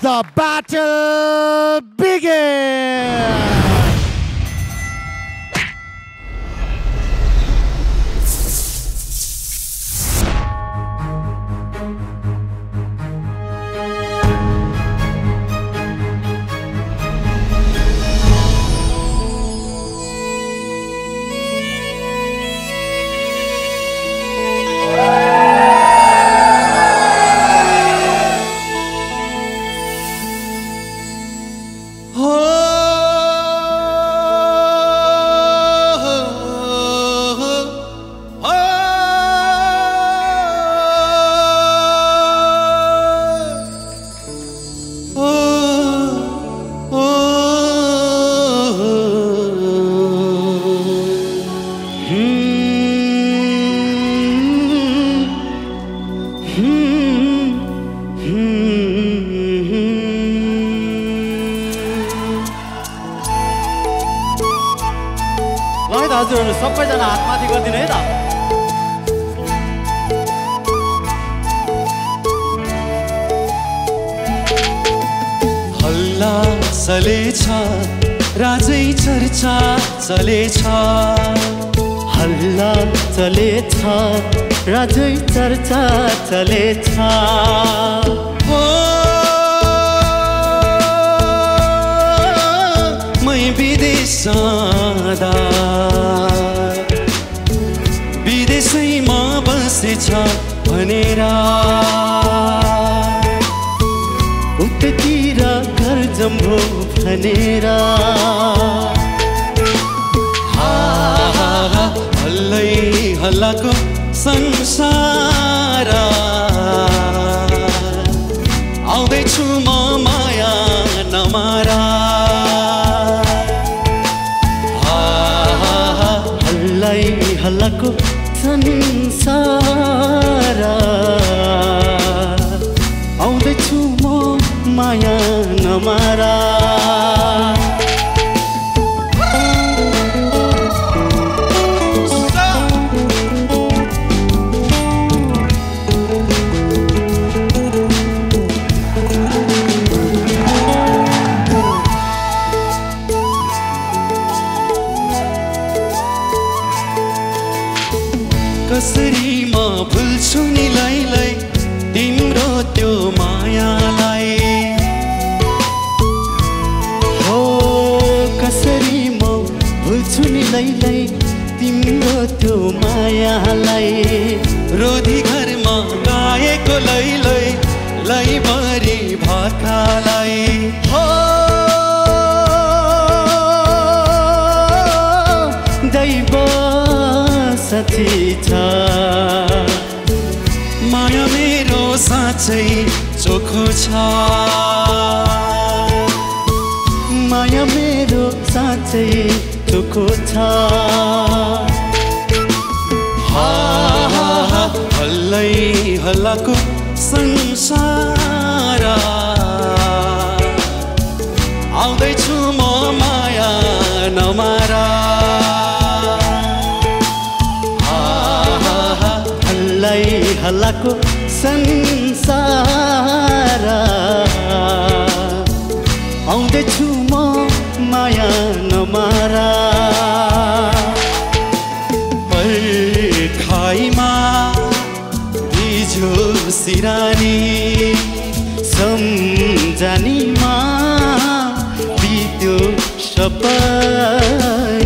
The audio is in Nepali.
the battle begins! हजुरहरू सबैजना हात माथि गरिदिनु है त हल्ला चलेछ राजै चर्चा चलेछ हल्ला चलेछ राजै चर्चा चलेछ बसेछ भनेर। उततिर घर जम्भो भनेर। हल्लै हल्लाको संसार। आउँदैछु म माया नमारा। हल्लै हल्लाको संसार। कसरी म भुल्छु नि लैलै तिम्रो त्यो मायालाई? हो कसरी म भुल्छु नि लैलै तिम्रो त्यो मायालाई? रोधी घरमा गाएको लैलै लैभरि भाकालाई छ। माया मेरो साँच्चै चोखो छ। माया मेरो साँच्चै चोखो छ। हल्लै हल्लाको संसार। आउँदैछु म माया नमारा छलाको संसार। आउँदैछु म माया नमारा। खाइमा बिजो सिरानी सम्झानीमा बित्यो सपना।